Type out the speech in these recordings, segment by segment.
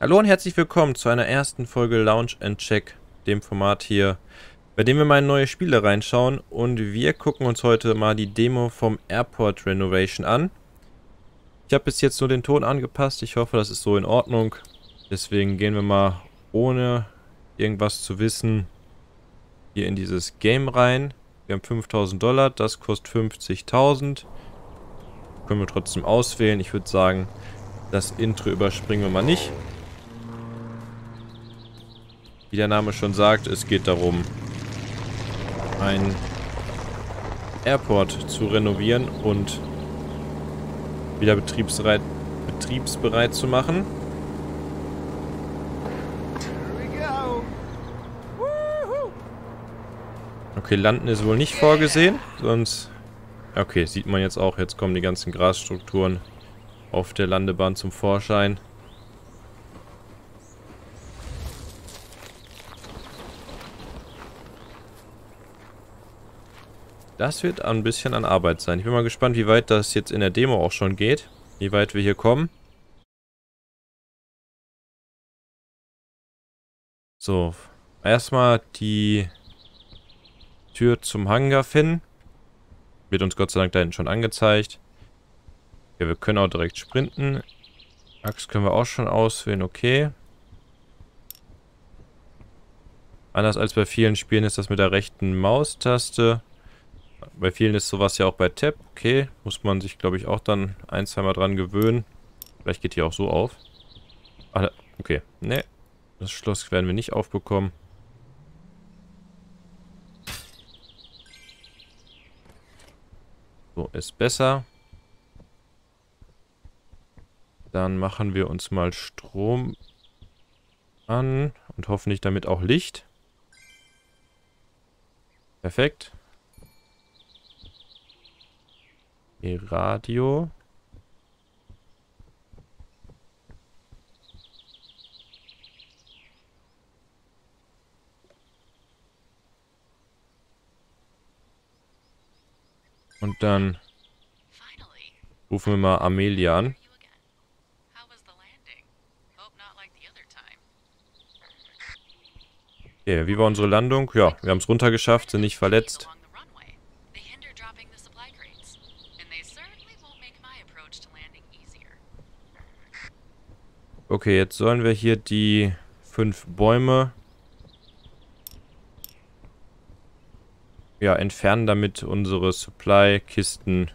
Hallo und herzlich willkommen zu einer ersten Folge Lounge and Check, dem Format hier, bei dem wir mal in neue Spiele reinschauen und wir gucken uns heute mal die Demo vom Airport Renovation an. Ich habe bis jetzt nur den Ton angepasst, ich hoffe das ist so in Ordnung, deswegen gehen wir mal ohne irgendwas zu wissen hier in dieses Game rein. Wir haben 5000 Dollar, das kostet 50.000. Können wir trotzdem auswählen, ich würde sagen, das Intro überspringen wir mal nicht. Wie der Name schon sagt, es geht darum, ein Airport zu renovieren und wieder betriebsbereit, betriebsbereit zu machen. Okay, landen ist wohl nicht vorgesehen, sonst... Okay, sieht man jetzt auch, jetzt kommen die ganzen Grasstrukturen auf der Landebahn zum Vorschein. Das wird ein bisschen an Arbeit sein. Ich bin mal gespannt, wie weit das jetzt in der Demo auch schon geht. Wie weit wir hier kommen. So, erstmal die Tür zum Hangar finden. Wird uns Gott sei Dank da hinten schon angezeigt. Ja, wir können auch direkt sprinten. Axt können wir auch schon auswählen, okay. Anders als bei vielen Spielen ist das mit der rechten Maustaste. Bei vielen ist sowas ja auch bei Tab. Okay, muss man sich, glaube ich, auch dann ein, zweimal dran gewöhnen. Vielleicht geht hier auch so auf. Ach, okay. Ne, das Schloss werden wir nicht aufbekommen. So, ist besser. Dann machen wir uns mal Strom an und hoffentlich damit auch Licht. Perfekt. Radio. Und dann rufen wir mal Amelia an. Okay, wie war unsere Landung? Ja, wir haben es runtergeschafft, sind nicht verletzt. Okay, jetzt sollen wir hier die fünf Bäume ja, entfernen, damit unsere Supply-Kisten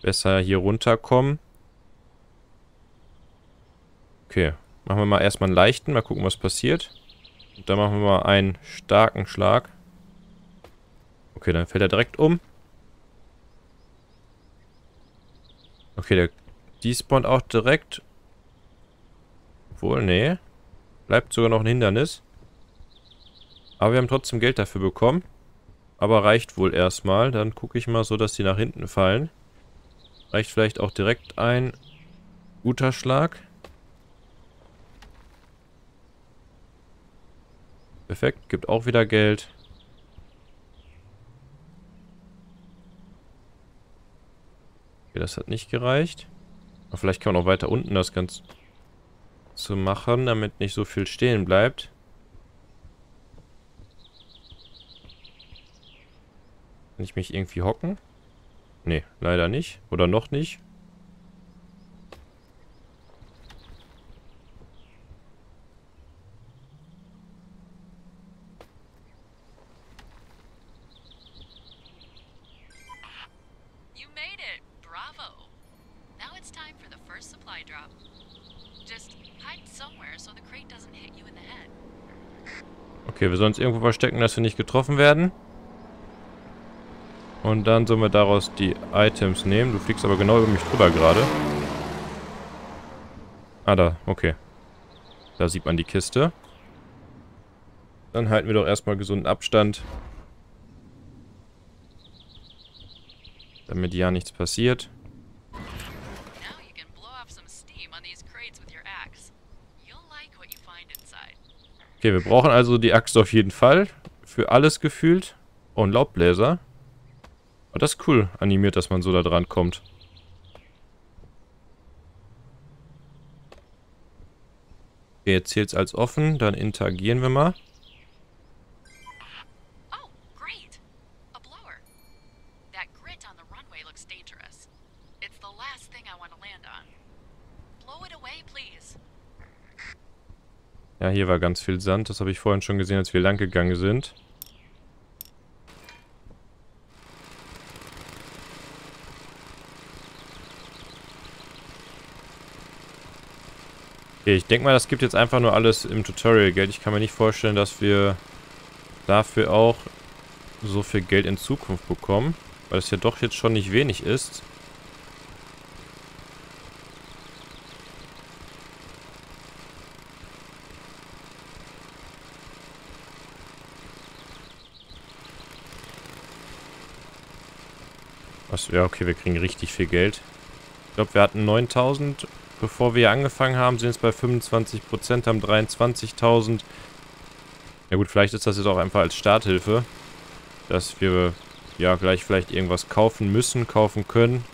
besser hier runterkommen. Okay, machen wir mal erstmal einen leichten, mal gucken, was passiert. Und dann machen wir mal einen starken Schlag. Okay, dann fällt er direkt um. Okay, der die spawnt auch direkt. Wohl, nee. Bleibt sogar noch ein Hindernis. Aber wir haben trotzdem Geld dafür bekommen. Aber reicht wohl erstmal. Dann gucke ich mal so, dass die nach hinten fallen. Reicht vielleicht auch direkt ein guter Schlag. Perfekt, gibt auch wieder Geld. Okay, das hat nicht gereicht. Aber vielleicht kann man auch weiter unten das Ganze zu machen, damit nicht so viel stehen bleibt. Kann ich mich irgendwie hocken? Nee, leider nicht. Oder noch nicht. Okay, wir sollen uns irgendwo verstecken, dass wir nicht getroffen werden. Und dann sollen wir daraus die Items nehmen. Du fliegst aber genau über mich drüber gerade. Ah, da. Okay. Da sieht man die Kiste. Dann halten wir doch erstmal gesunden Abstand. Damit ja nichts passiert. Okay, wir brauchen also die Axt auf jeden Fall. Für alles gefühlt. Oh, ein Laubbläser. Oh, das ist cool animiert, dass man so da dran kommt. Okay, jetzt zählt es als offen. Dann interagieren wir mal. Hier war ganz viel Sand. Das habe ich vorhin schon gesehen, als wir lang gegangen sind. Okay, ich denke mal, das gibt jetzt einfach nur alles im Tutorial Geld. Ich kann mir nicht vorstellen, dass wir dafür auch so viel Geld in Zukunft bekommen. Weil es ja doch jetzt schon nicht wenig ist. Was, ja, okay, wir kriegen richtig viel Geld. Ich glaube, wir hatten 9000 bevor wir angefangen haben, sind es bei 25%, haben 23.000. Ja gut, vielleicht ist das jetzt auch einfach als Starthilfe, dass wir ja gleich vielleicht irgendwas kaufen müssen, kaufen können.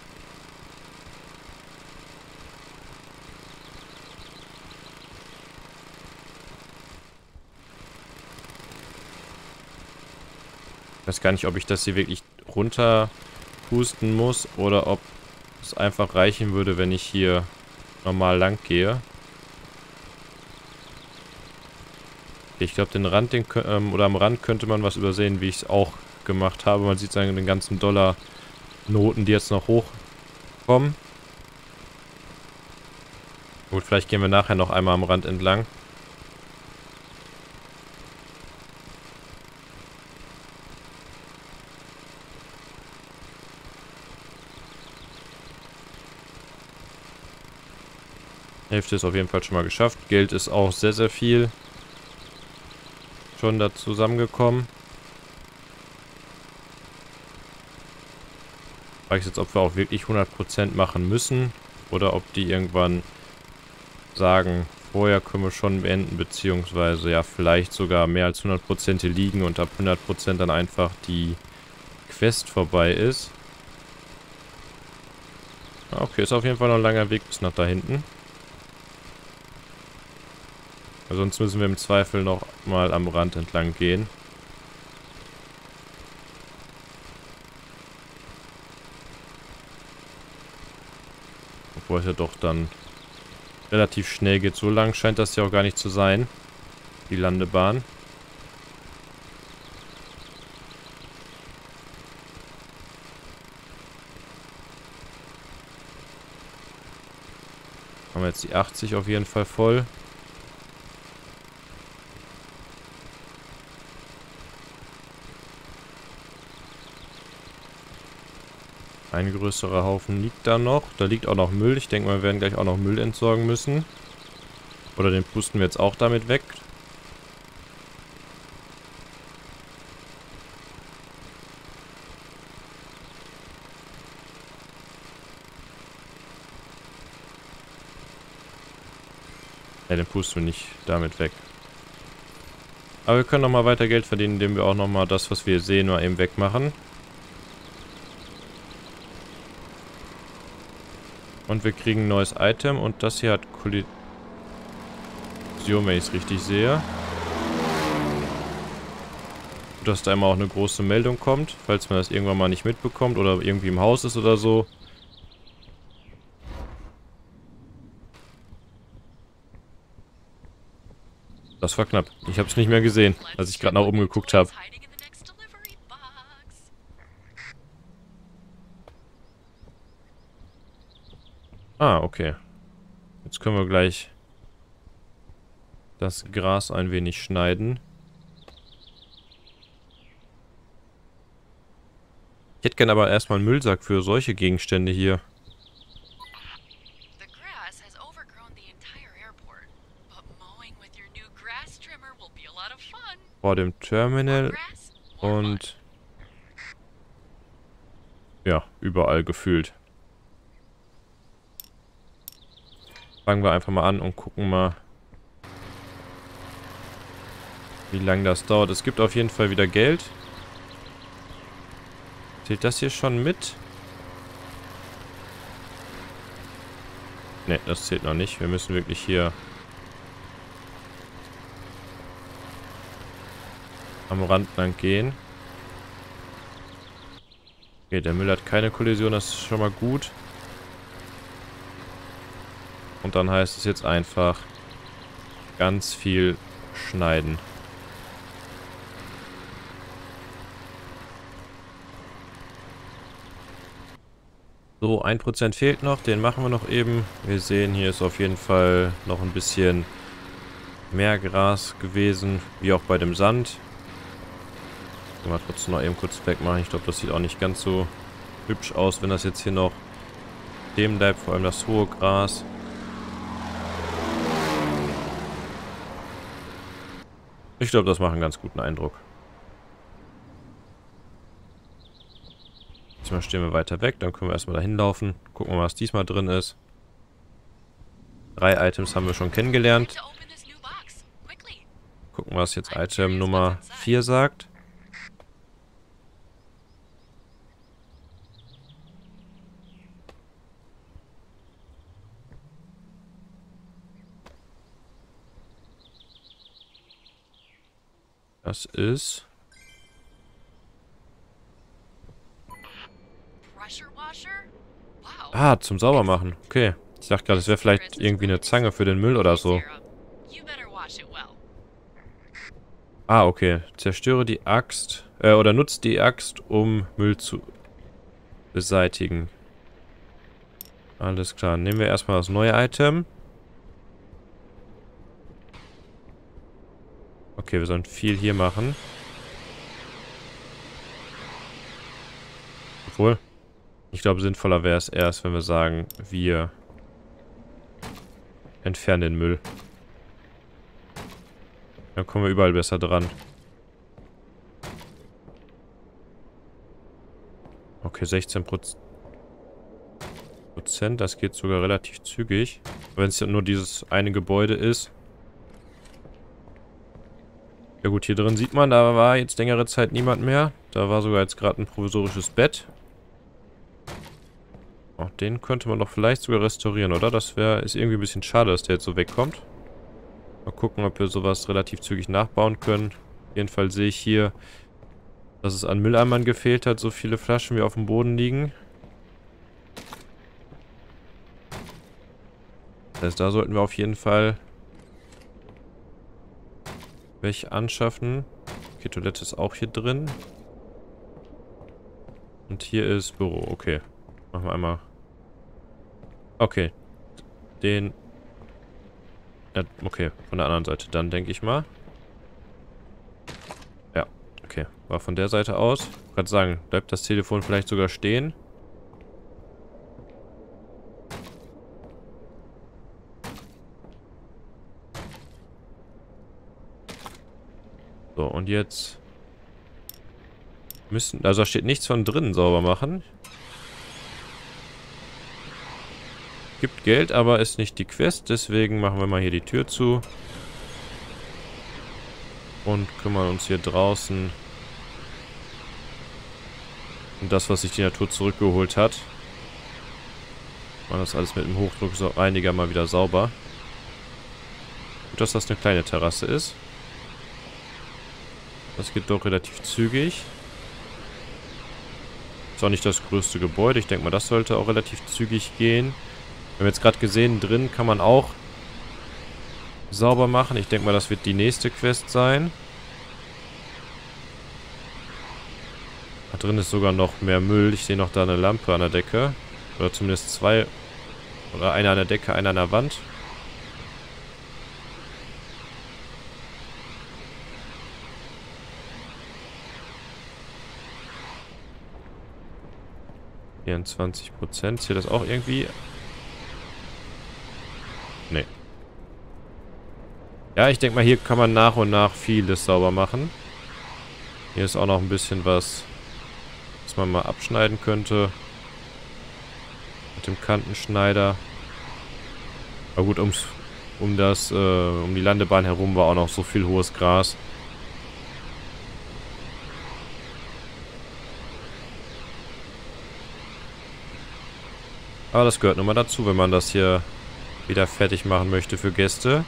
Ich weiß gar nicht, ob ich das hier wirklich runter pusten muss oder ob es einfach reichen würde, wenn ich hier normal lang gehe. Ich glaube, den Rand, den, ähm, oder am Rand könnte man was übersehen, wie ich es auch gemacht habe. Man sieht dann den ganzen Dollar-Noten, die jetzt noch hochkommen. Gut, vielleicht gehen wir nachher noch einmal am Rand entlang. Hälfte ist auf jeden Fall schon mal geschafft. Geld ist auch sehr, sehr viel schon da zusammengekommen. Ich jetzt, ob wir auch wirklich 100% machen müssen oder ob die irgendwann sagen, vorher können wir schon beenden, beziehungsweise ja vielleicht sogar mehr als 100% hier liegen und ab 100% dann einfach die Quest vorbei ist. Okay, ist auf jeden Fall noch ein langer Weg bis nach da hinten. Sonst müssen wir im Zweifel noch mal am Rand entlang gehen. Obwohl es ja doch dann relativ schnell geht. So lang scheint das ja auch gar nicht zu sein. Die Landebahn. Haben wir jetzt die 80 auf jeden Fall voll. Ein größerer Haufen liegt da noch. Da liegt auch noch Müll. Ich denke mal, wir werden gleich auch noch Müll entsorgen müssen. Oder den pusten wir jetzt auch damit weg. Ja, den pusten wir nicht damit weg. Aber wir können nochmal weiter Geld verdienen, indem wir auch nochmal das, was wir sehen, mal eben wegmachen. Und wir kriegen ein neues Item und das hier hat Kollision, wenn ich es richtig sehe. Dass da immer auch eine große Meldung kommt, falls man das irgendwann mal nicht mitbekommt oder irgendwie im Haus ist oder so. Das war knapp. Ich habe es nicht mehr gesehen, als ich gerade nach oben geguckt habe. Ah, okay. Jetzt können wir gleich das Gras ein wenig schneiden. Ich hätte gerne aber erstmal einen Müllsack für solche Gegenstände hier. Vor dem Terminal und ja, überall gefühlt. fangen wir einfach mal an und gucken mal, wie lange das dauert. Es gibt auf jeden Fall wieder Geld. Zählt das hier schon mit? Ne, das zählt noch nicht. Wir müssen wirklich hier am Rand lang gehen. Okay, der Müll hat keine Kollision, das ist schon mal gut. Und dann heißt es jetzt einfach ganz viel schneiden. So, 1% fehlt noch, den machen wir noch eben. Wir sehen, hier ist auf jeden Fall noch ein bisschen mehr Gras gewesen, wie auch bei dem Sand. Mal trotzdem noch eben kurz wegmachen. Ich glaube, das sieht auch nicht ganz so hübsch aus, wenn das jetzt hier noch stehen bleibt. Vor allem das hohe Gras. Ich glaube, das macht einen ganz guten Eindruck. Diesmal stehen wir weiter weg. Dann können wir erstmal dahin laufen. Gucken wir, was diesmal drin ist. Drei Items haben wir schon kennengelernt. Gucken, was jetzt Item Nummer 4 sagt. Das ist... Ah, zum Saubermachen. Okay. Ich dachte gerade, das wäre vielleicht irgendwie eine Zange für den Müll oder so. Ah, okay. Zerstöre die Axt, äh, oder nutzt die Axt, um Müll zu beseitigen. Alles klar. Nehmen wir erstmal das neue Item. Okay, wir sollen viel hier machen. Obwohl, ich glaube, sinnvoller wäre es erst, wenn wir sagen, wir entfernen den Müll. Dann kommen wir überall besser dran. Okay, 16 Prozent. Das geht sogar relativ zügig. Wenn es ja nur dieses eine Gebäude ist. Ja gut, hier drin sieht man, da war jetzt längere Zeit niemand mehr. Da war sogar jetzt gerade ein provisorisches Bett. Auch den könnte man doch vielleicht sogar restaurieren, oder? Das wäre ist irgendwie ein bisschen schade, dass der jetzt so wegkommt. Mal gucken, ob wir sowas relativ zügig nachbauen können. Auf jeden Fall sehe ich hier, dass es an Mülleimern gefehlt hat, so viele Flaschen wie auf dem Boden liegen. Das heißt, da sollten wir auf jeden Fall welche anschaffen. Okay, Toilette ist auch hier drin. Und hier ist Büro. Okay. Machen wir einmal. Okay. Den. Ja, okay, von der anderen Seite dann, denke ich mal. Ja, okay. War von der Seite aus. Ich gerade sagen, bleibt das Telefon vielleicht sogar stehen. So, und jetzt müssen, also da steht nichts von drinnen sauber machen. Gibt Geld, aber ist nicht die Quest, deswegen machen wir mal hier die Tür zu. Und kümmern uns hier draußen um das, was sich die Natur zurückgeholt hat. Machen das alles mit dem Hochdruckreiniger mal wieder sauber. Gut, dass das eine kleine Terrasse ist. Das geht doch relativ zügig. Ist auch nicht das größte Gebäude. Ich denke mal, das sollte auch relativ zügig gehen. Wir haben jetzt gerade gesehen, drin kann man auch sauber machen. Ich denke mal, das wird die nächste Quest sein. Da drin ist sogar noch mehr Müll. Ich sehe noch da eine Lampe an der Decke. Oder zumindest zwei. Oder eine an der Decke, eine an der Wand. 24 Prozent. Zählt das auch irgendwie? Nee. Ja, ich denke mal, hier kann man nach und nach vieles sauber machen. Hier ist auch noch ein bisschen was, was man mal abschneiden könnte. Mit dem Kantenschneider. Aber gut, ums, um das, äh, um die Landebahn herum war auch noch so viel hohes Gras. Aber das gehört nun mal dazu, wenn man das hier wieder fertig machen möchte für Gäste.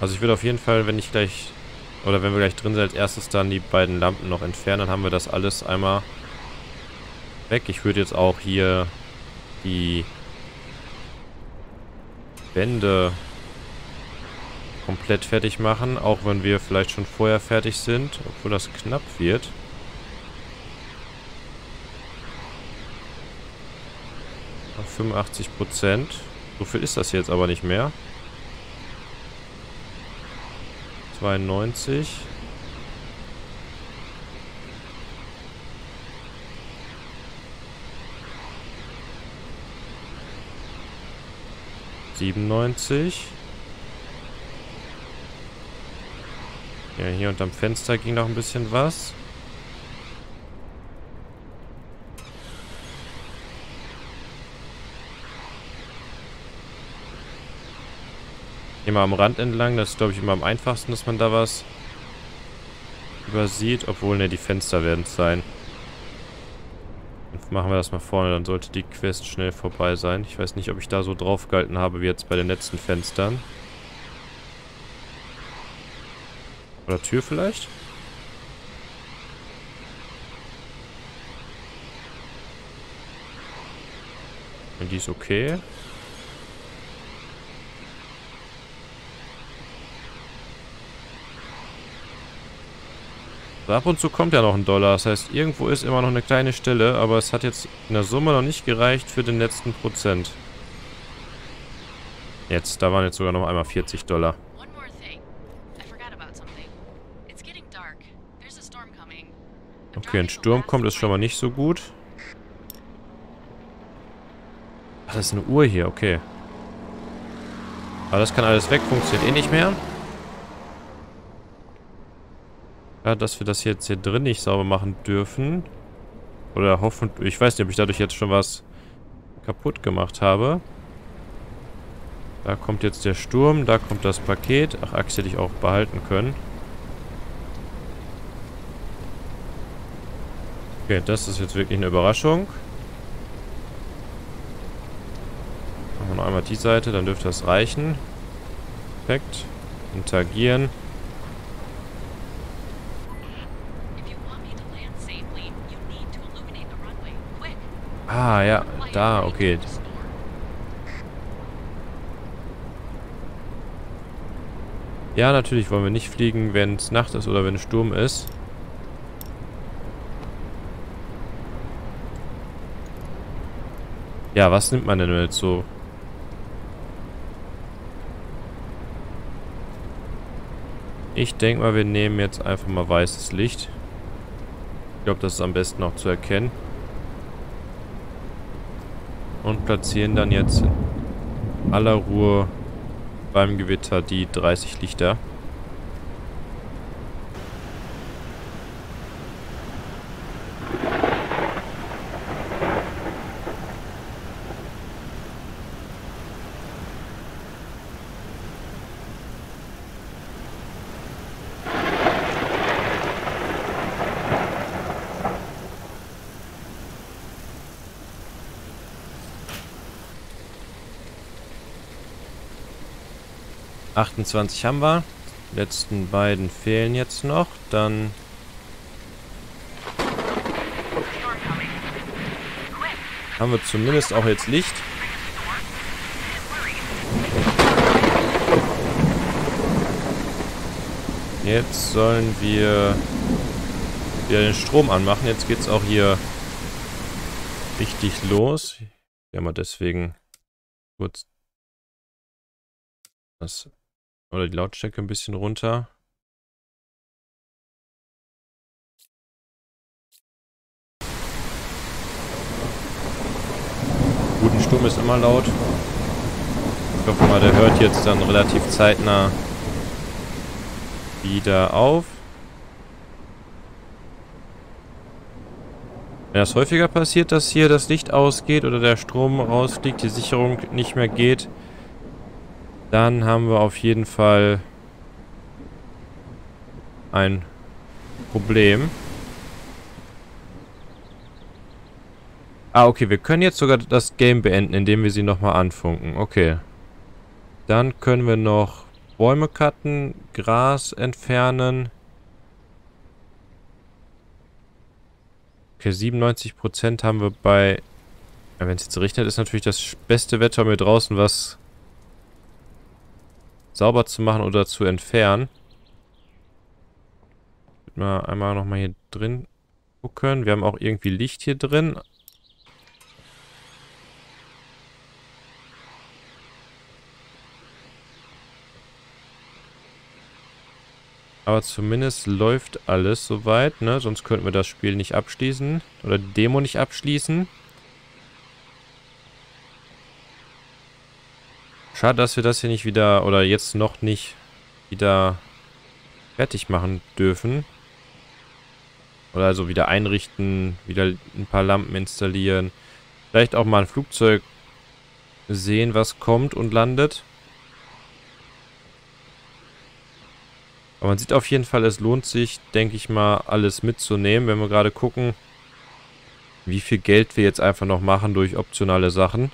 Also ich würde auf jeden Fall, wenn ich gleich, oder wenn wir gleich drin sind, als erstes dann die beiden Lampen noch entfernen. Dann haben wir das alles einmal weg. Ich würde jetzt auch hier die Wände komplett fertig machen, auch wenn wir vielleicht schon vorher fertig sind, obwohl das knapp wird. Auf 85 Prozent. So viel ist das jetzt aber nicht mehr. 92. Siebenundneunzig. Ja, hier unterm Fenster ging noch ein bisschen was. Mal am Rand entlang, das ist glaube ich immer am einfachsten, dass man da was übersieht. Obwohl, ne, die Fenster werden es sein. Dann machen wir das mal vorne, dann sollte die Quest schnell vorbei sein. Ich weiß nicht, ob ich da so drauf gehalten habe wie jetzt bei den letzten Fenstern. Oder Tür vielleicht? Und die ist okay. ab und zu kommt ja noch ein Dollar. Das heißt, irgendwo ist immer noch eine kleine Stelle, aber es hat jetzt in der Summe noch nicht gereicht für den letzten Prozent. Jetzt, da waren jetzt sogar noch einmal 40 Dollar. Okay, ein Sturm kommt, ist schon mal nicht so gut. Ach, das ist eine Uhr hier, okay. Aber das kann alles weg, funktioniert eh nicht mehr. Ja, dass wir das jetzt hier drin nicht sauber machen dürfen. Oder hoffentlich... Ich weiß nicht, ob ich dadurch jetzt schon was kaputt gemacht habe. Da kommt jetzt der Sturm, da kommt das Paket. Ach, Axt hätte ich auch behalten können. Okay, das ist jetzt wirklich eine Überraschung. Machen wir noch einmal die Seite, dann dürfte das reichen. Perfekt. Interagieren. Ah, ja. Da, okay. Ja, natürlich wollen wir nicht fliegen, wenn es Nacht ist oder wenn es Sturm ist. Ja, was nimmt man denn jetzt so? Ich denke mal, wir nehmen jetzt einfach mal weißes Licht. Ich glaube, das ist am besten auch zu erkennen. Und platzieren dann jetzt in aller Ruhe beim Gewitter die 30 Lichter. 28 haben wir. Die letzten beiden fehlen jetzt noch. Dann... Haben wir zumindest auch jetzt Licht. Jetzt sollen wir wieder den Strom anmachen. Jetzt geht es auch hier richtig los. Ja, mal deswegen kurz das oder die Lautstärke ein bisschen runter. Guten Sturm ist immer laut. Ich hoffe mal, der hört jetzt dann relativ zeitnah wieder auf. Wenn das häufiger passiert, dass hier das Licht ausgeht oder der Strom rausfliegt, die Sicherung nicht mehr geht, dann haben wir auf jeden Fall ein Problem. Ah, okay, wir können jetzt sogar das Game beenden, indem wir sie nochmal anfunken. Okay. Dann können wir noch Bäume cutten, Gras entfernen. Okay, 97% haben wir bei... Ja, Wenn es jetzt regnet, ist natürlich das beste Wetter, hier draußen was sauber zu machen oder zu entfernen. Mal einmal nochmal hier drin gucken. Wir haben auch irgendwie Licht hier drin. Aber zumindest läuft alles soweit, ne? Sonst könnten wir das Spiel nicht abschließen. Oder die Demo nicht abschließen. Schade, dass wir das hier nicht wieder, oder jetzt noch nicht wieder fertig machen dürfen. Oder also wieder einrichten, wieder ein paar Lampen installieren. Vielleicht auch mal ein Flugzeug sehen, was kommt und landet. Aber man sieht auf jeden Fall, es lohnt sich, denke ich mal, alles mitzunehmen, wenn wir gerade gucken, wie viel Geld wir jetzt einfach noch machen durch optionale Sachen.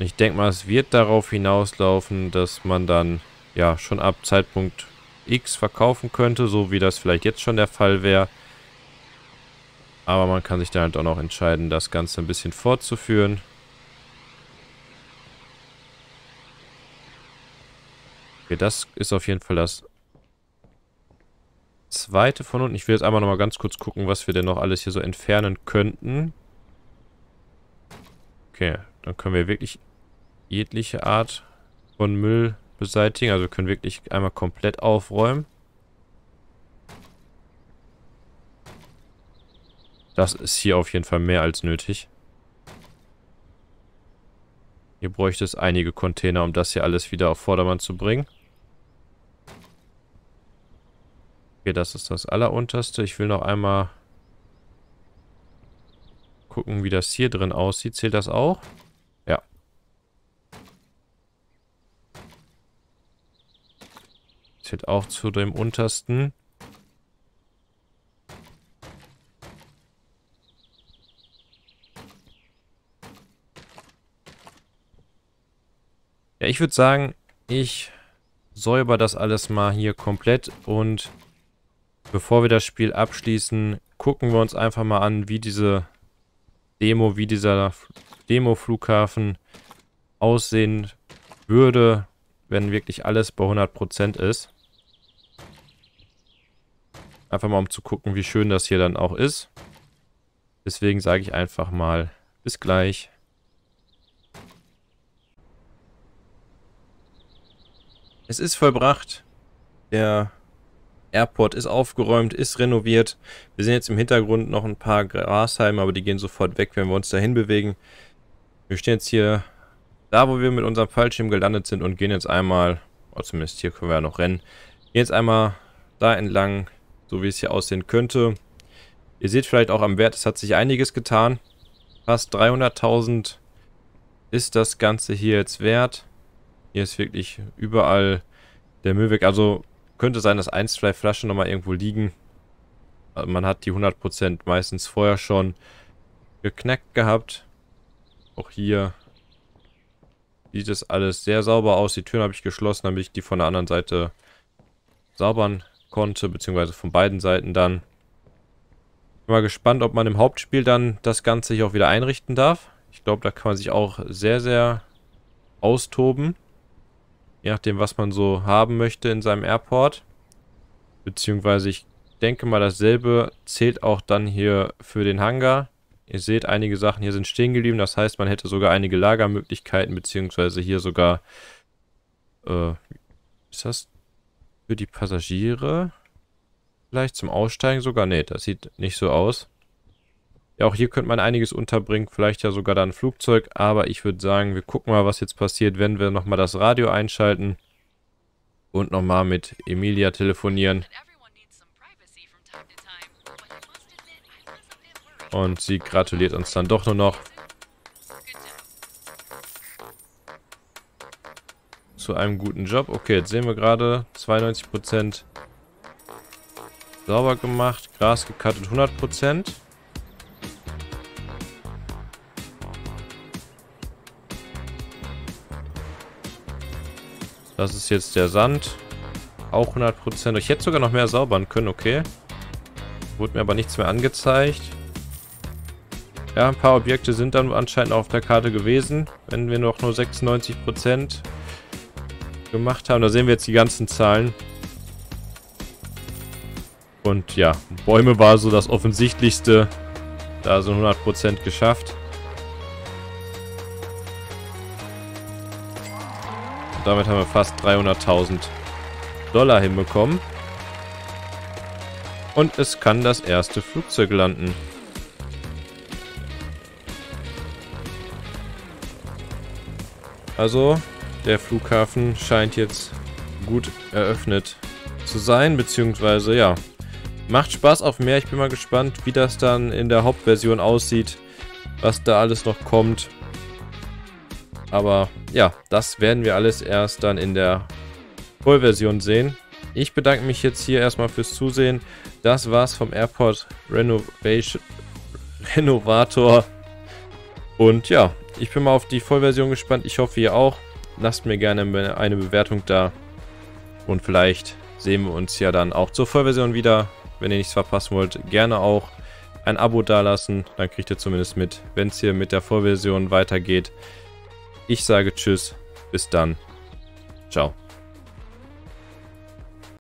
Ich denke mal, es wird darauf hinauslaufen, dass man dann ja schon ab Zeitpunkt X verkaufen könnte, so wie das vielleicht jetzt schon der Fall wäre. Aber man kann sich dann halt auch noch entscheiden, das Ganze ein bisschen fortzuführen. Okay, das ist auf jeden Fall das zweite von unten. Ich will jetzt einmal nochmal ganz kurz gucken, was wir denn noch alles hier so entfernen könnten. Okay, dann können wir wirklich jegliche Art von Müll beseitigen. Also wir können wirklich einmal komplett aufräumen. Das ist hier auf jeden Fall mehr als nötig. Hier bräuchte es einige Container, um das hier alles wieder auf Vordermann zu bringen. Okay, das ist das allerunterste. Ich will noch einmal gucken, wie das hier drin aussieht. Zählt das auch? Ja. Zählt auch zu dem untersten. Ja, ich würde sagen, ich säuber das alles mal hier komplett und Bevor wir das Spiel abschließen, gucken wir uns einfach mal an, wie diese Demo, wie dieser Demo-Flughafen aussehen würde, wenn wirklich alles bei 100% ist. Einfach mal um zu gucken, wie schön das hier dann auch ist. Deswegen sage ich einfach mal, bis gleich. Es ist vollbracht. Der Airport ist aufgeräumt, ist renoviert. Wir sehen jetzt im Hintergrund noch ein paar Grashalme, aber die gehen sofort weg, wenn wir uns dahin bewegen. Wir stehen jetzt hier da, wo wir mit unserem Fallschirm gelandet sind und gehen jetzt einmal, oh, zumindest hier können wir ja noch rennen, gehen jetzt einmal da entlang, so wie es hier aussehen könnte. Ihr seht vielleicht auch am Wert, es hat sich einiges getan. Fast 300.000 ist das Ganze hier jetzt wert. Hier ist wirklich überall der Müll weg. Also könnte sein, dass ein, zwei Flaschen nochmal irgendwo liegen. Also man hat die 100% meistens vorher schon geknackt gehabt. Auch hier sieht es alles sehr sauber aus. Die Türen habe ich geschlossen, damit ich die von der anderen Seite saubern konnte, beziehungsweise von beiden Seiten dann. Bin mal gespannt, ob man im Hauptspiel dann das Ganze hier auch wieder einrichten darf. Ich glaube, da kann man sich auch sehr, sehr austoben. Je nachdem, was man so haben möchte in seinem Airport. Beziehungsweise ich denke mal, dasselbe zählt auch dann hier für den Hangar. Ihr seht, einige Sachen hier sind stehen geblieben. Das heißt, man hätte sogar einige Lagermöglichkeiten, beziehungsweise hier sogar... Äh, ist das für die Passagiere? Vielleicht zum Aussteigen sogar? Ne, das sieht nicht so aus. Ja, auch hier könnte man einiges unterbringen, vielleicht ja sogar dann ein Flugzeug, aber ich würde sagen, wir gucken mal, was jetzt passiert, wenn wir nochmal das Radio einschalten und nochmal mit Emilia telefonieren. Und sie gratuliert uns dann doch nur noch. Zu einem guten Job. Okay, jetzt sehen wir gerade 92% sauber gemacht, Gras gekattet 100%. Das ist jetzt der Sand. Auch 100%. Ich hätte sogar noch mehr saubern können, okay. Wurde mir aber nichts mehr angezeigt. Ja, ein paar Objekte sind dann anscheinend auf der Karte gewesen, wenn wir noch nur 96% gemacht haben. Da sehen wir jetzt die ganzen Zahlen. Und ja, Bäume war so das offensichtlichste. Da sind 100% geschafft. Und damit haben wir fast 300.000 Dollar hinbekommen. Und es kann das erste Flugzeug landen. Also, der Flughafen scheint jetzt gut eröffnet zu sein, beziehungsweise, ja, macht Spaß auf mehr. Ich bin mal gespannt, wie das dann in der Hauptversion aussieht, was da alles noch kommt. Aber ja, das werden wir alles erst dann in der Vollversion sehen. Ich bedanke mich jetzt hier erstmal fürs Zusehen. Das war's vom Airport Renovation Renovator. Und ja, ich bin mal auf die Vollversion gespannt. Ich hoffe, ihr auch. Lasst mir gerne eine Bewertung da. Und vielleicht sehen wir uns ja dann auch zur Vollversion wieder. Wenn ihr nichts verpassen wollt, gerne auch ein Abo dalassen. Dann kriegt ihr zumindest mit, wenn es hier mit der Vollversion weitergeht. Ich sage Tschüss. Bis dann. Ciao.